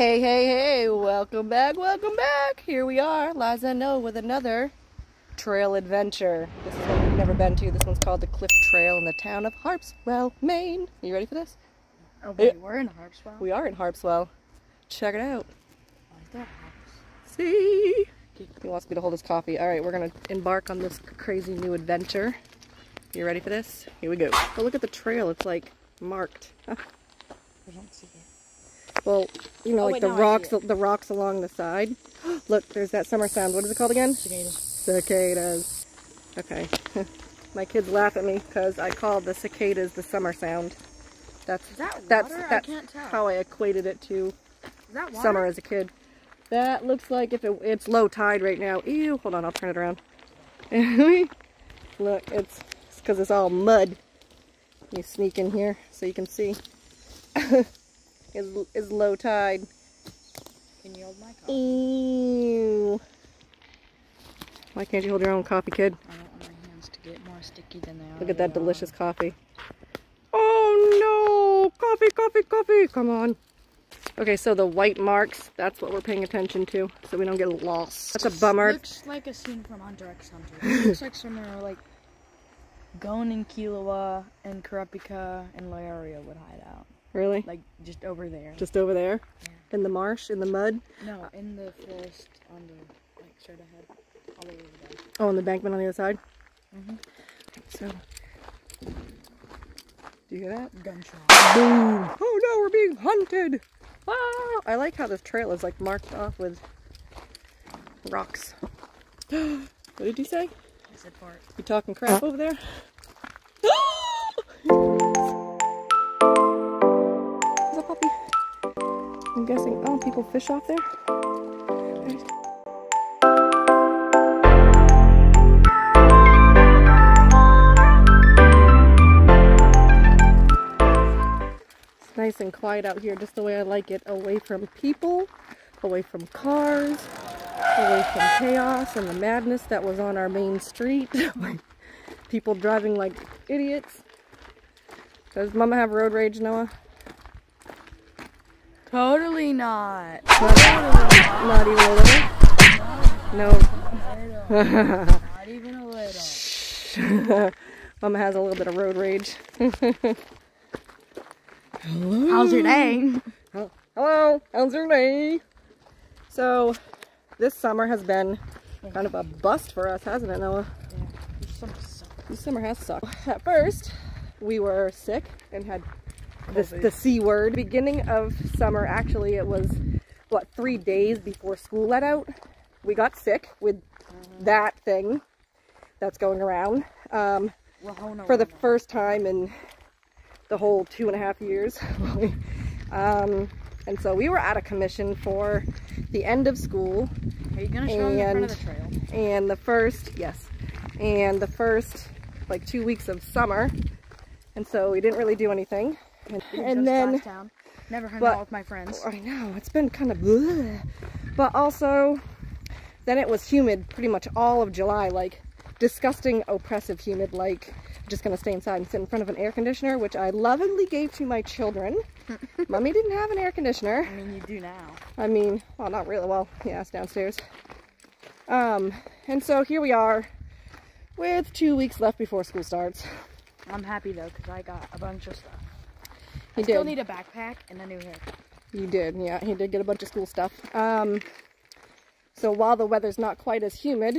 Hey, hey, hey, welcome back, welcome back. Here we are, Lyza Noah with another trail adventure. This is one we've never been to. This one's called the Cliff Trail in the town of Harpswell, Maine. Are You ready for this? Oh, Yeah. we're in Harpswell. We are in Harpswell. Check it out. like. See? He wants me to hold his coffee. All right, we're gonna embark on this crazy new adventure. You ready for this? Here we go. Oh, look at the trail. It's like marked. I don't see it. Well, you know, Oh, like wait, the now I rocks, the rocks along the side. Look, there's that summer sound. What is it called again? Cicadas. Cicadas. Okay. My kids laugh at me because I call the cicadas the summer sound. That's that that's water? I how I equated it to Is that water? summer as a kid. That looks like if it, it's low tide right now. Ew, hold on, I'll turn it around. Look, it's because it's all mud. You sneak in here so you can see. is is low tide. Can you hold my coffee? Ew. Why can't you hold your own coffee, kid? I don't want my hands to get more sticky than they are. Look at that delicious coffee. Oh no! Coffee, coffee, coffee! Come on. Okay, so the white marks, that's what we're paying attention to, so we don't get lost. That's a bummer. Looks like a scene from Hunter x Hunter. It looks like somewhere like Gon and Killua and Kurapika and Leorio would hide out. Really? Like just over there. Just over there? Yeah. In the marsh, in the mud? no, in the forest on the like straight ahead. All the way over there. Oh, and the bankman on the other side? Mhm. So, do you hear that? Gunshot. Boom! Oh no, we're being hunted! Ah! I like how this trail is like marked off with rocks. what did you say? I said fart. You talking crap over there? Puppy? I'm guessing. Oh, people fish off there. It's nice and quiet out here, just the way I like it. Away from people, away from cars, away from chaos and the madness that was on our main street. people driving like idiots. Does Mama have road rage, Noah? Totally not. Not even a little. No. Not even a little. Mama has a little bit of road rage. How's your day? Hello, how's your day? So, this summer has been kind of a bust for us, hasn't it, Noah? Yeah. This summer has sucked. At first, we were sick and had this, the C word. Beginning of summer, actually, it was, what, three days before school let out? We got sick with that thing that's going around um, for the first time in the whole two and a half years. um, and so we were out of commission for the end of school Are you gonna show me the front of the trail? and the first yes and the first like two weeks of summer and so we didn't really do anything and, and then never hung but- out with my friends. i know it's been kind of bleh. but also then it was humid pretty much all of july like disgusting oppressive humid like just gonna stay inside and sit in front of an air conditioner which i lovingly gave to my children mummy didn't have an air conditioner I mean, you do now. I mean, well, not really. Well, yeah, it's downstairs. Um, and so here we are with two weeks left before school starts. I'm happy though because I got a bunch of stuff. He I still did. need a backpack and a new haircut. You did, yeah. He did get a bunch of school stuff. Um, so while the weather's not quite as humid,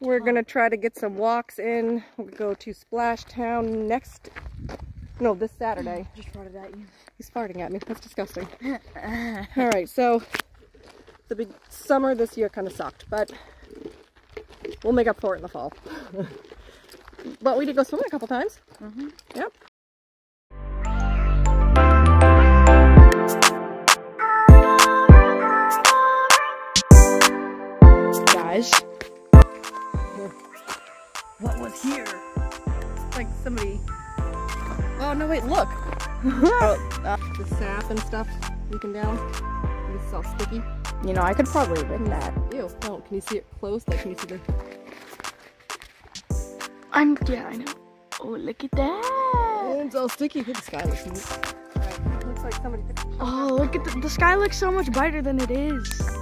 we're gonna try to get some walks in. We'll go to Splash Town next. No, this Saturday. just farted at you. He's farting at me. That's disgusting. All right, so the big summer this year kind of sucked, but we'll make up for it in the fall. but we did go swimming a couple times. Mhm. Yep. Oh, uh, the sap and stuff leaking down. It's all sticky. you know, I could probably lick that. Ew. Oh, can you see it close? Like, can you see the? I'm yeah, I know. Oh, look at that. It's all sticky. Look, Skylar. Alright, looks like like somebody. Oh, look at the, the sky looks so much brighter than it is.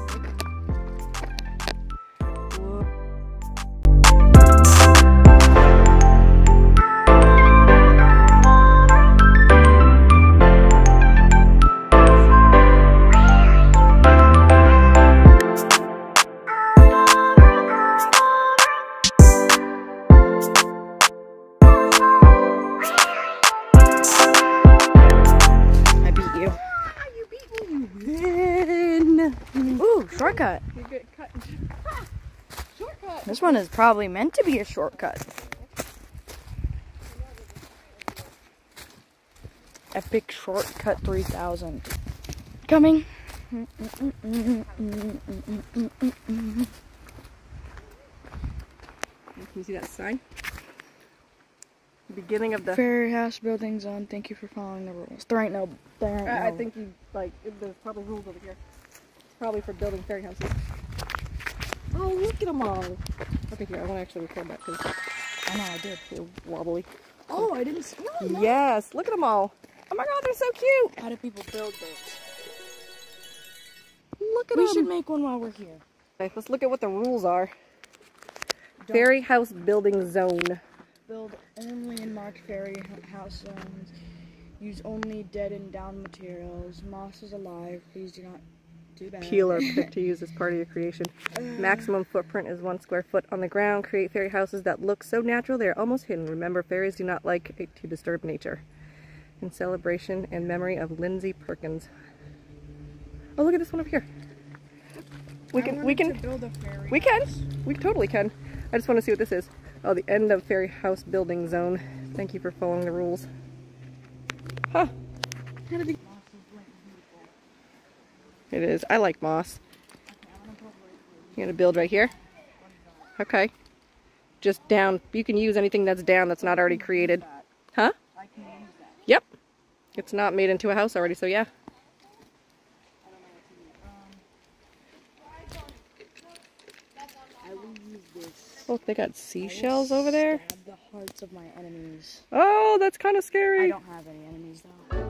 This one is probably meant to be a shortcut. Epic Shortcut 3000. Coming. Can you see that sign? Beginning of the. Ferry house building zone. Thank you for following the rules. There ain't no. There ain't I I think you like. There's probably rules over here. Probably for building fairy houses. Oh, look at them all. Okay, here. I want to actually record that because I know I did. they're wobbly. Oh, I didn't see. Yes, look at them all. Oh my God, they're so cute. How do people build those? Look at We them. We should make one while we're here. Okay, let's look at what the rules are. Fairy house building zone. Build only in marked fairy house zones. Use only dead and down materials. Moss is alive. Please do not do that. Peel or pick to use as part of your creation. Maximum footprint is one square foot on the ground. Create fairy houses that look so natural they are almost hidden. Remember, fairies do not like to disturb nature. In celebration and memory of Lindsay Perkins. Oh, look at this one up here. We can, we can, build a fairy. we can, we totally can. I just want to see what this is. Oh, the end of fairy house building zone. Thank you for following the rules. Huh. It is. I like moss. You gonna build right here? Okay. Just down. You can use anything that's down that's not already created. Huh? I can use that. Yep. It's not made into a house already, so yeah. I will use this. Look, they got seashells over there. The hearts of my enemies. Oh, that's kind of I scary. don't have any enemies though.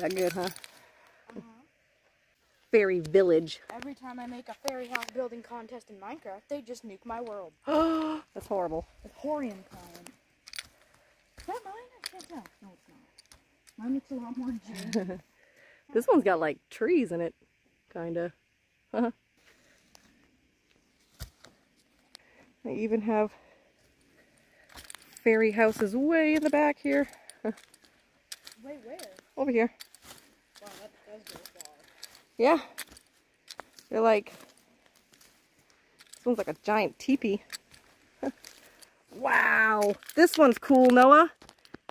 That good, huh? Uh-huh. Fairy village. Every time I make a fairy house building contest in Minecraft, they just nuke my world. that's horrible. With Horian. Is that mine? I can't tell. No, it's not. Mine looks a lot more genuine. This one's got like trees in it, kinda. I even have fairy houses way in the back here. Wait, where? Over here. Far. Yeah. They're like, this one's like a giant teepee. wow. This one's cool, Noah.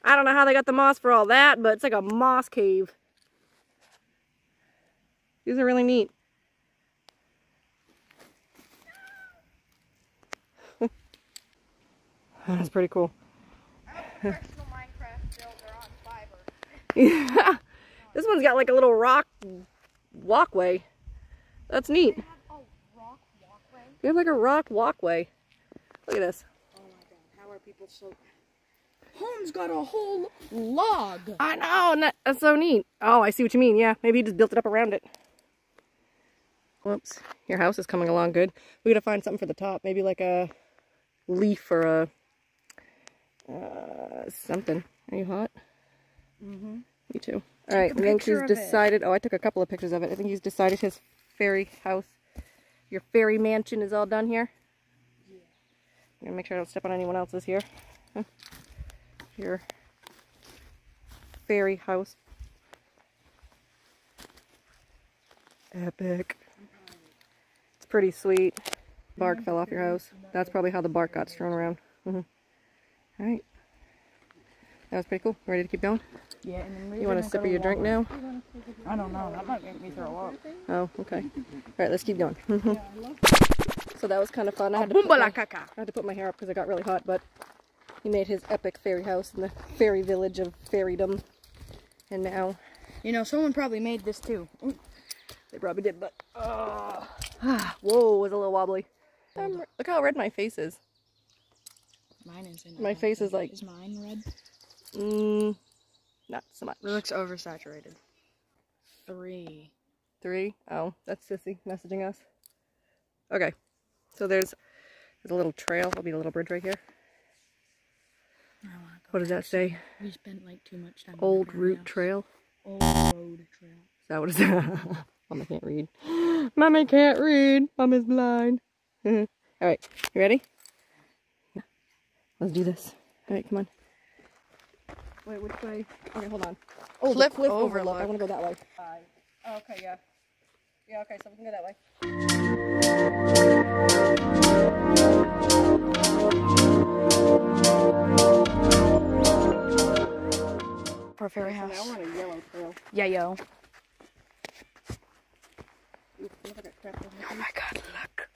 I don't know how they got the moss for all that, but it's like a moss cave. These are really neat. That's pretty cool. yeah. This one's got like a little rock walkway. That's neat. They have a rock walkway. You have like a rock walkway. Look at this. Oh my god, how are people so... Home's got a whole log. I know, that's so neat. Oh, I see what you mean. Yeah, maybe he just built it up around it. Whoops. Your house is coming along good. We gotta find something for the top. Maybe like a leaf or a uh, something. Are you hot? Mm-hmm. Me too. All right, I think he's of it. decided. Oh, I took a couple of pictures of it. I think he's decided his fairy house, your fairy mansion is all done here. Yeah. I'm gonna make sure I don't step on anyone else's here. Your fairy house. Epic. It's pretty sweet. Bark fell off your house. That's probably how the bark got strewn around. hmm All right. That was pretty cool. Ready to keep going? Yeah, and then You want a sip of your drink now? I don't know, that might make me throw up. Oh, okay. All right, let's keep going. so that was kind of fun. I had to put my. I had to put my hair up because it got really hot, but he made his epic fairy house in the fairy village of fairydom. And now You know, someone probably made this too. they probably did, but uh, whoa, it was a little wobbly. Um, look how red my face is. Mine is in My face is like, Is mine red? Mm, not so much. It looks oversaturated. Three. Three. Oh, that's Sissy messaging us. Okay, so there's there's a little trail. There'll be a little bridge right here. Go. What does that say? We spent like too much time. Old route trail. Old road trail. Is that what it is? Mama can't read. Mama can't read. Mama's blind. All right, you ready? Let's do this. All right, come on. Wait, which way? Okay, hold on. Oh, Cliff the cliff overlook. overlook. I want to go that way. Oh, okay, yeah. Yeah, okay, so we can go that way. For fairy So house. now we're a yellow trail. Yeah, yo. Ooh, what if I crap on my Oh my god, look.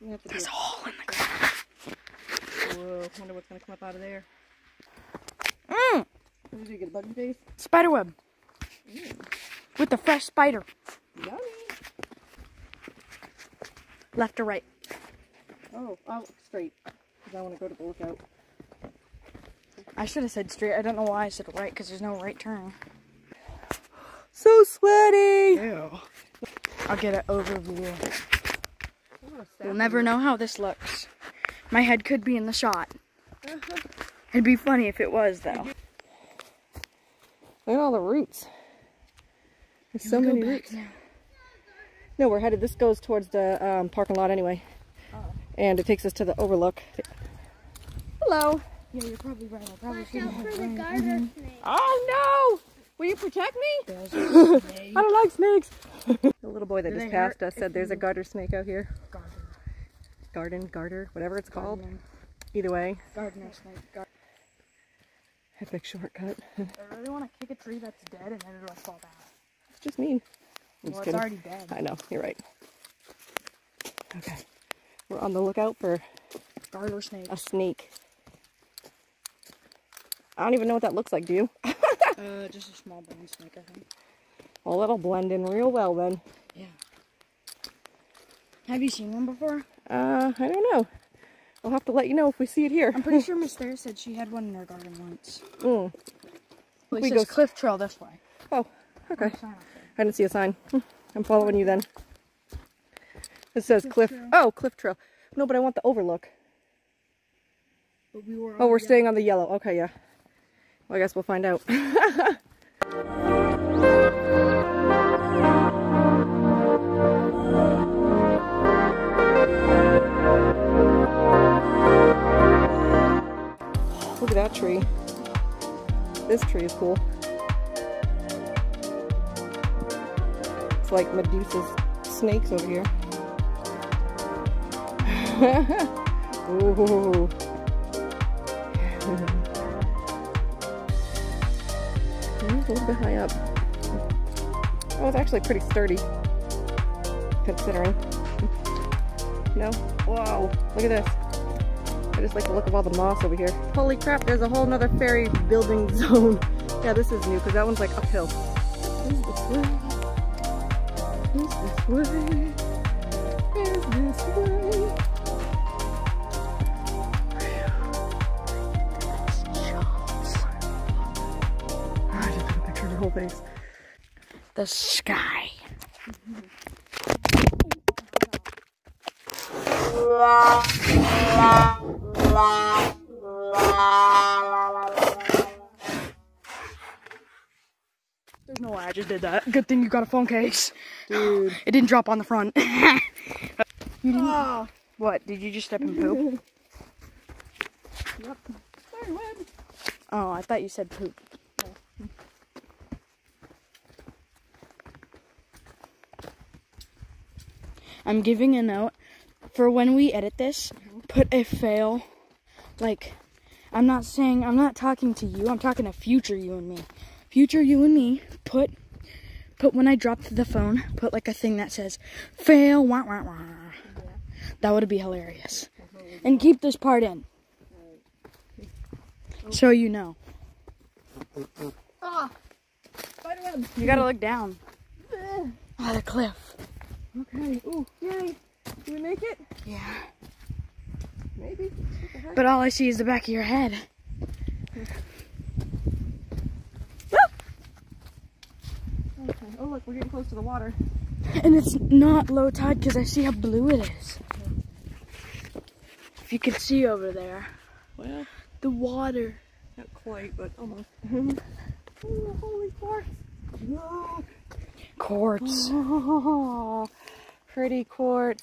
We have to do There's a hole in the ground. Whoa, wonder what's gonna come up out of there. Mm. What did you get, a buggy face? Spider web. With the fresh spider. Yummy. Left or right? Oh, oh, straight. Because I want to go to the lookout. I should have said straight. I don't know why I said right because there's no right turn. So sweaty! Ew. I'll get an overview. You'll never know how this looks. My head could be in the shot. It'd be funny if it was though. Look at all the roots. There's so many roots. now. No, we're headed. This goes towards the um, parking lot anyway. And it takes us to the overlook. Hello. Yeah, you're probably right. I probably shouldn't have for the run. garter snake. Oh no! Will you protect me? There's a snake. I don't like snakes. the little boy that Do just passed us said there's a garter snake out here. Garden. Garden, garter, whatever it's called. Either way, Gardener snake. Gar- epic shortcut. I really want to kick a tree that's dead and then it'll fall down. it's just mean. I'm Well, just it's already dead. I know, you're right. Okay. We're on the lookout for Garter snake. a snake. I don't even know what that looks like, do you? Uh, just a small bone snake, I think. Well, it'll blend in real well then. Yeah. Have you seen one before? Uh, I don't know. I'll have to let you know if we see it here. I'm pretty sure Miss Thayer said she had one in her garden once. Mm. Well, We go Cliff Trail this way. Oh, okay. Sign up there. I didn't see a sign. I'm following you then. It says Cliff. Oh, Cliff Trail. No, but I want the overlook. But we were Oh, we're staying on the yellow. Okay, yeah. Well, I guess we'll find out. that tree. This tree is cool. It's like Medusa's snakes over here. Ooh. A little bit high up. Oh, it's actually pretty sturdy, considering. No? Whoa, look at this. I just like the look of all the moss over here. Holy crap, there's a whole nother fairy building zone. yeah, this is new because that one's like uphill. Is this way? Is this way? Is this way? I just took a picture of your whole face. The sky. There's no way I just did that. Good thing you got a phone case. Dude. It didn't drop on the front. you didn't. Oh. What? Did you just step in poop? Yep. Oh, I thought you said poop. I'm giving a note for when we edit this. Put a fail. Like, I'm not saying, I'm not talking to you. I'm talking to future you and me. Future you and me. Put, put when I drop the phone. Put like a thing that says fail. Wah, wah, wah. That would be hilarious. And keep this part in. So you know. Ah. Spider web. You gotta look down. Ah, the cliff. Okay. Ooh, yay. Did we make it? Yeah. Maybe. What the heck? But all I see is the back of your head. Ah! Okay. Oh, look, we're getting close to the water. And it's not low tide because I see how blue it is. If you can see over there, Well, the water. not quite, but almost. Mm-hmm. Ooh, holy quartz. Look. Quartz. Oh, pretty quartz.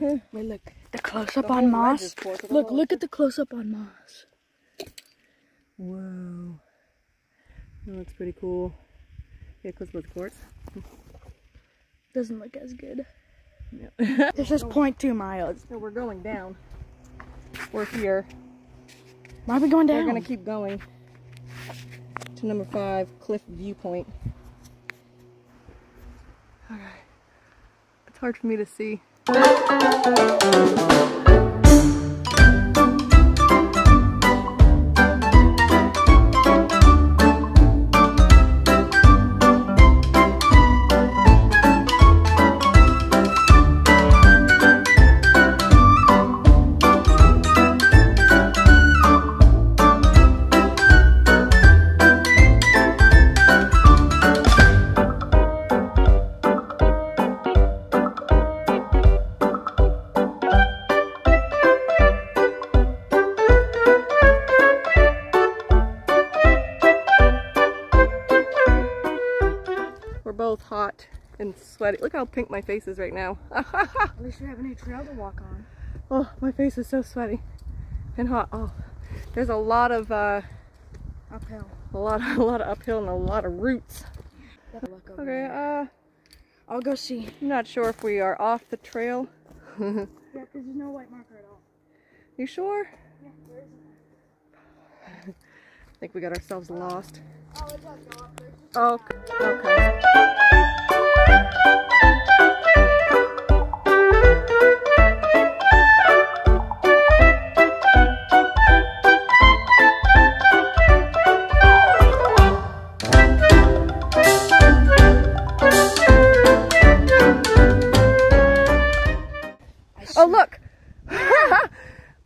Wait, look. The close up The on Moss. Look, look at the close up on Moss. Whoa. That looks pretty cool. Yeah, close up with quartz. Doesn't look as good. Yeah. This is 0.2 miles. so we're going down. We're here. Why are we going down? We're gonna keep going to number five, Cliff Viewpoint. Okay. It's hard for me to see. We're hot and sweaty. Look how pink my face is right now. At least we have a new trail to walk on. oh, my face is so sweaty and hot. Oh, there's a lot of uh, Uphill. a lot, a lot of uphill and a lot of roots. Okay, there. uh, I'll go see. I'm not sure if we are off the trail. Yeah, because there's no white marker at all. You sure? Yeah, there isn't. I think we got ourselves lost. Oh, it does go up. There's just Oh, okay. Oh, look!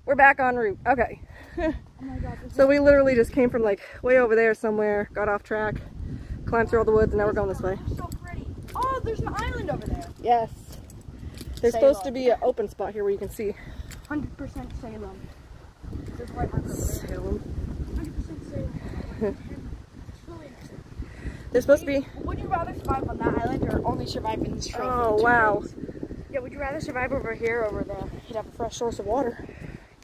We're back en route. Okay. Oh my god, this So we literally just came from like way over there somewhere, got off track, climbed through all the woods, and now we're going this way. so pretty. Oh, there's an island over there. Yes. There's supposed to be an open spot here where you can see. 100% Salem. There's white marker. Salem. 100% Salem. It's really interesting. There's supposed to be. Would you rather survive on that island or only survive in this trail? for Oh, wow. days? Yeah, would you rather survive over here over there? You'd have a fresh source of water.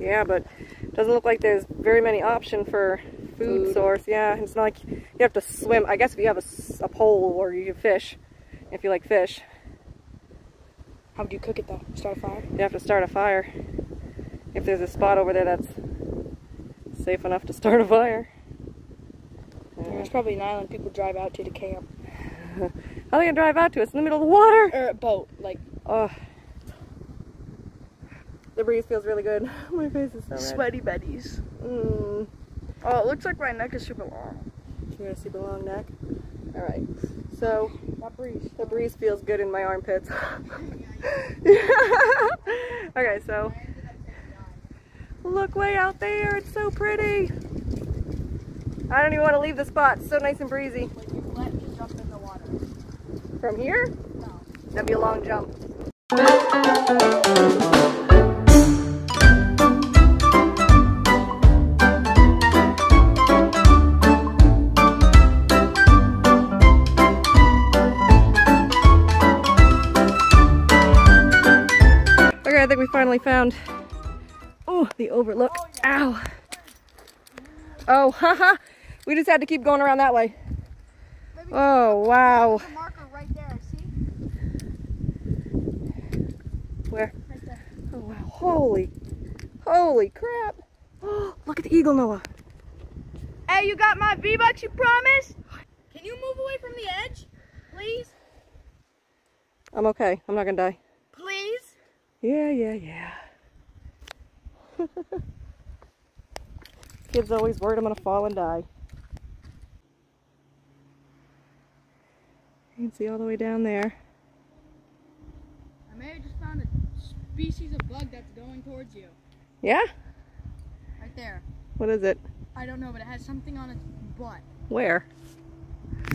Yeah, but it doesn't look like there's very many option for food, Food. source. Yeah, it's not like you have to swim. I guess if you have a pole or you can fish, if you like fish, How would you cook it though? Start a fire? you have to start a fire. If there's a spot over there that's safe enough to start a fire. Yeah, There's probably an island people drive out to to camp. How are they gonna drive out to? It's in the middle of the water. Or a boat, like Oh, The breeze feels really good. My face is so red. Sweaty Betties. Mm. Oh, it looks like my neck is super long. You want to see the long neck? All right. So breeze. the breeze feels good in my armpits. okay, so look way out there. It's so pretty. I don't even want to leave the spot. It's so nice and breezy. Like you let me jump in the water. From here, No. that'd be a long jump. Finally found oh the overlook. Ow. Oh, haha. We just had to keep going around that way. Oh wow. There's marker right there. See? Where? Right there. Oh wow. Holy holy crap. Oh, look at the eagle, Noah. Hey, you got my V-Bucks, you promise? Can you move away from the edge? Please? I'm okay. I'm not gonna die. Please? Yeah, yeah, yeah. Kids always worried I'm gonna fall and die. You can see all the way down there. I may have just found a species of bug that's going towards you. Yeah? Right there. What is it? I don't know, but it has something on its butt. Where?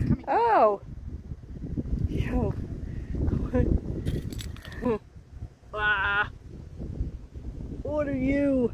Coming. Oh! Yo. ah. What are you?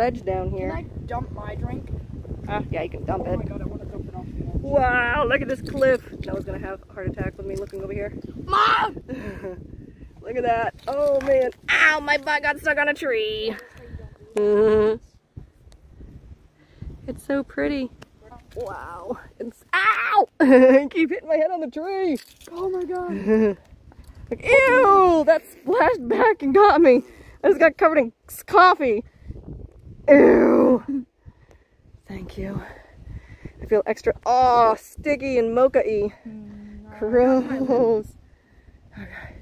Ledge down Can. I dump my drink? Ah, yeah, you can dump Oh it. my god, I want to dump it off the wall. Wow, look at this cliff. Noah's gonna have a heart attack with me looking over here. Mom! look at that. Oh man. Ow, my butt got stuck on a tree. It's so pretty. Wow. It's ow! I keep hitting my head on the tree. Oh my god. Like, ew! That splashed back and got me. I just got covered in coffee. Ew. Thank you. I feel extra, oh, sticky and mocha-y. Mm, Gross. Okay.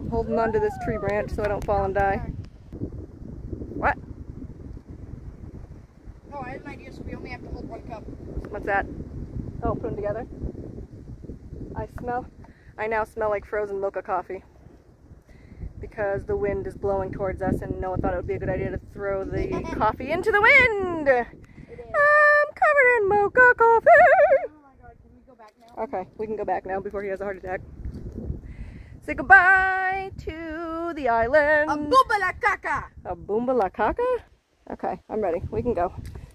I'm holding onto this tree branch so I don't fall and die. What? Oh, I had an idea, so we only have to hold one cup. What's that? Oh, put them together. I smell, I now smell like frozen mocha coffee. Because the wind is blowing towards us and Noah thought it would be a good idea to throw the coffee into the wind. I'm covered in mocha coffee. Oh my god, can we go back now? Okay, we can go back now before he has a heart attack. Say goodbye to the island. A booba la caca! A boomba la caca? Okay, I'm ready. We can go.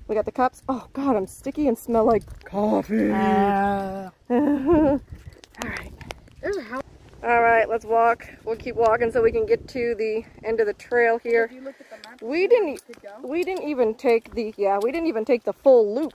We got the cups. Oh god, I'm sticky and smell like coffee. Uh, All right. there's a house. All right, let's walk. We'll keep walking so we can get to the end of the trail here. If you look at the map, We didn't we didn't even take the yeah, we didn't even take the full loop.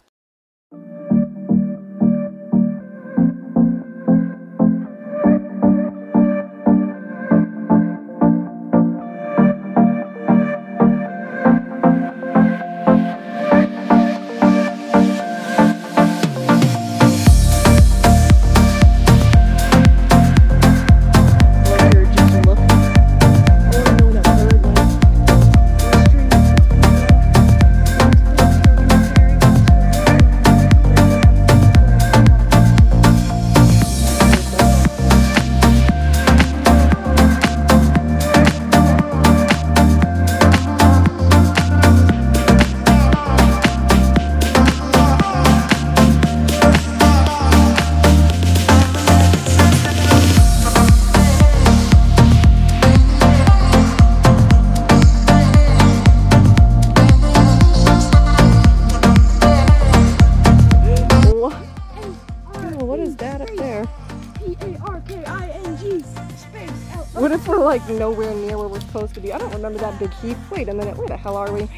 Nowhere near where we're supposed to be? I don't remember that big heap. Wait a minute, where the hell are we?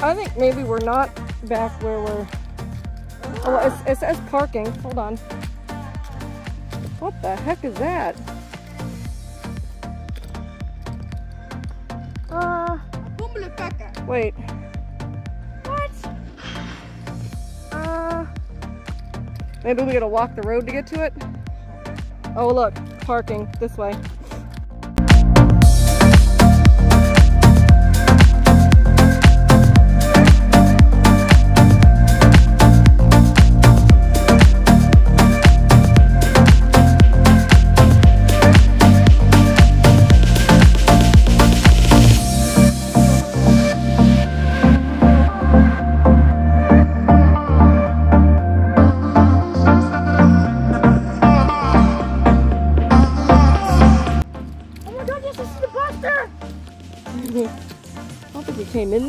I think maybe we're not back where we're... Oh, it, it says parking. Hold on. What the heck is that? Uh, wait. What? Uh, maybe we gotta walk the road to get to it? Oh look, parking this way.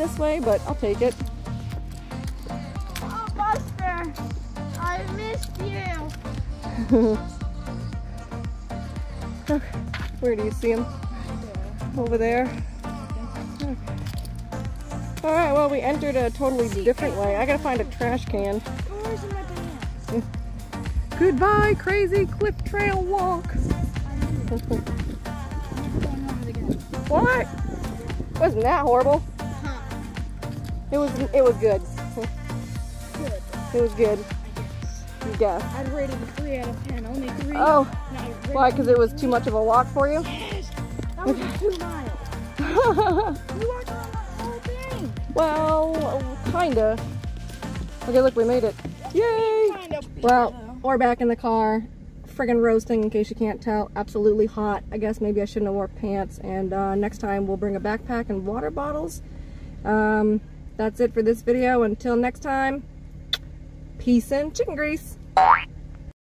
This way, but I'll take it. Oh, Buster! I missed you! Where do you see him? Over there. All right, well, we entered a totally different way. I gotta find a trash can. Where's in my pants? Goodbye, crazy cliff trail walk. what? Wasn't that horrible? It was. It was good. Good. It was good. I guess. You guess. I'd rate it a 3 out of 10. Only 3. Oh, No, I'd rate why? Because it was too much of a walk for you? Yes! That was 2 miles. We walked around the whole thing. well, kinda. Okay, look, we made it. Yay! Kind of. Well, we're back in the car. Friggin' roasting, in case you can't tell. Absolutely hot. I guess maybe I shouldn't have wore pants. And uh, next time we'll bring a backpack and water bottles. Um, that's it for this video. Until next time, peace and chicken grease.